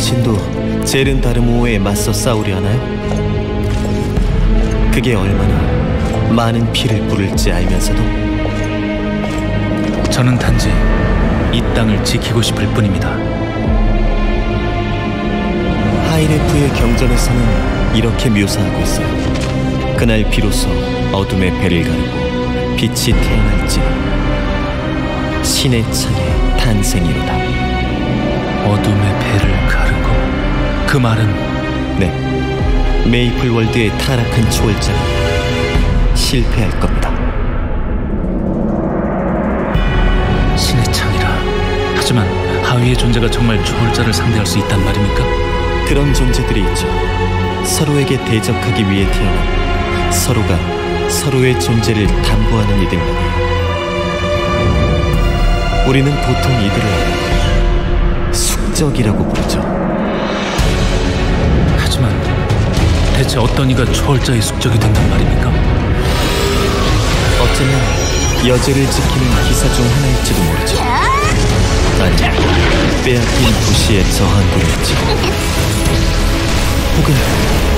당신도 제른 다르모어에 맞서 싸우려 하나요? 그게 얼마나 많은 피를 뿌릴지 알면서도 저는 단지 이 땅을 지키고 싶을 뿐입니다. 하이레프의 경전에서는 이렇게 묘사하고 있어요. 그날 비로소 어둠의 배를 가르고 빛이 태어날지 신의 창의 탄생이로다. 어둠의 배를 가르고 그 말은 네, 메이플 월드의 타락한 초월자는 실패할 겁니다. 신의 창이라. 하지만 하위의 존재가 정말 초월자를 상대할 수 있단 말입니까? 그런 존재들이 있죠. 서로에게 대적하기 위해 태어나 서로가 서로의 존재를 담보하는 이들 말이에요. 우리는 보통 이들을 숙적이라고 부르죠. 하지만 대체 어떤 이가 초월자의 숙적이 된단 말입니까? 어쩌면 여제를 지키는 기사 중 하나일지도 모르죠. 아니, 빼앗긴 도시의 저항군일지. 혹은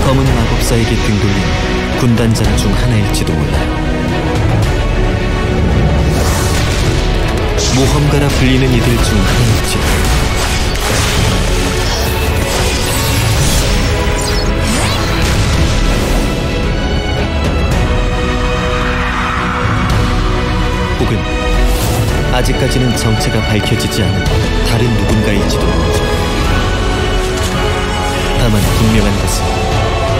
검은 마법사에게 등돌린 군단장 중 하나일지도 몰라요. 모험가라 불리는 이들 중 하나일지. 혹 아직까지는 정체가 밝혀지지 않은 다른 누군가일지도 모르죠. 다만 분명한 것은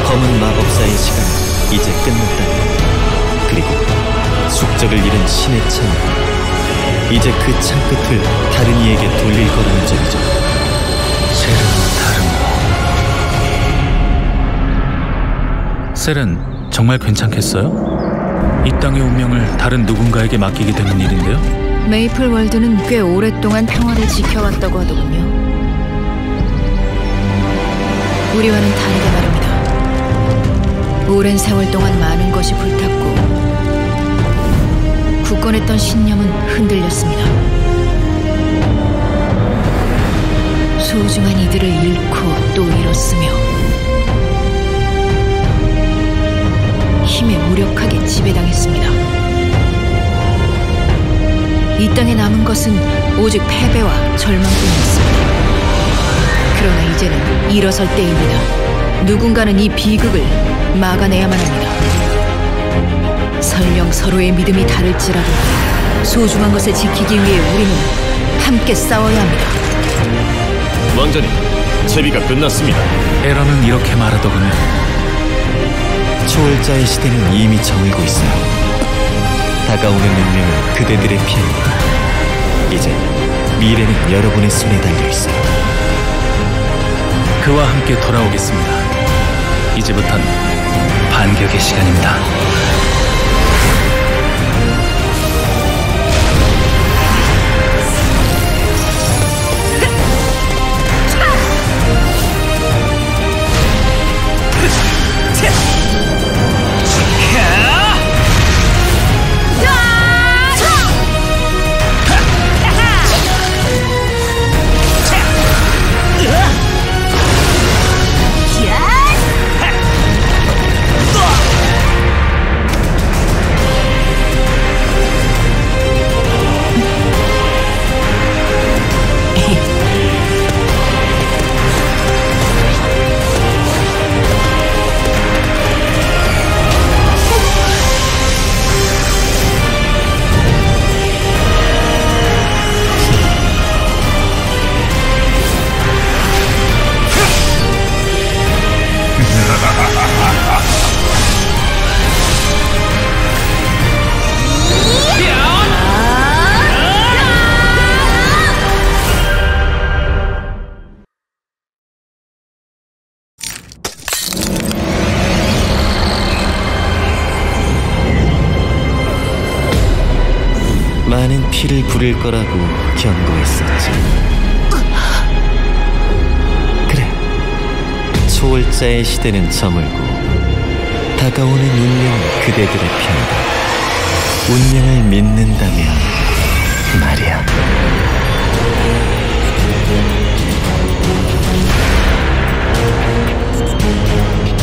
검은 마법사의 시간은 이제 끝났다는 것. 그리고 숙적을 잃은 신의 창은 이제 그 창 끝을 다른 이에게 돌릴 거라는 점이죠. 셀은 다른 셀은 정말 괜찮겠어요? 이 땅의 운명을 다른 누군가에게 맡기게 되는 일인데요? 메이플 월드는 꽤 오랫동안 평화를 지켜왔다고 하더군요. 우리와는 다르게 말입니다. 오랜 세월 동안 많은 것이 불탔고 굳건했던 신념은 흔들렸습니다. 소중한 이들을 잃고 또 잃었으며 힘에 무력하게 지배당했습니다. 땅에 남은 것은 오직 패배와 절망뿐이었습니다. 그러나 이제는 일어설 때입니다. 누군가는 이 비극을 막아내야만 합니다. 설령 서로의 믿음이 다를지라도 소중한 것을 지키기 위해 우리는 함께 싸워야 합니다. 왕자님, 제비가 끝났습니다. 에라는 이렇게 말하더군요. 초월자의 시대는 이미 저물고 있어요. 다가오는 운명은 그대들의 편입니다. 이제 미래는 여러분의 손에 달려 있어요. 그와 함께 돌아오겠습니다. 이제부턴 반격의 시간입니다. 많은 피를 부릴 거라고 경고했었지. 그래. 초월자의 시대는 저물고 다가오는 운명 그대들의 편이다. 운명을 믿는다면 말이야.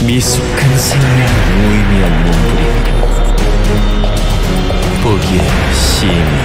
미숙한 생명. 의